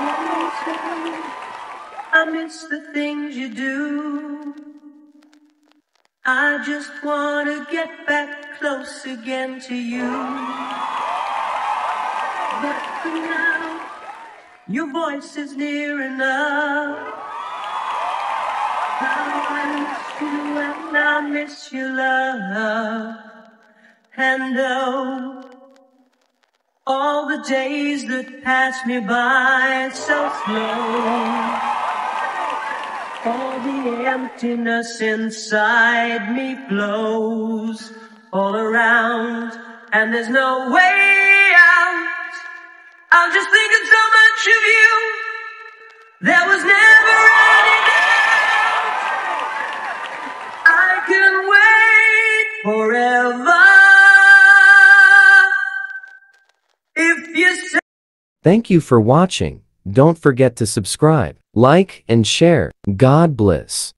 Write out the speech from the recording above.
I miss the things you do. I just wanna get back close again to you. But for now, your voice is near enough. I miss you and I miss your love. And oh, all the days that pass me by so slow. All the emptiness inside me flows all around, and there's no way out. I'm just thinking so much of you. There was never any doubt. I can wait forever Thank you for watching. Don't forget to subscribe, like, and share. God bless.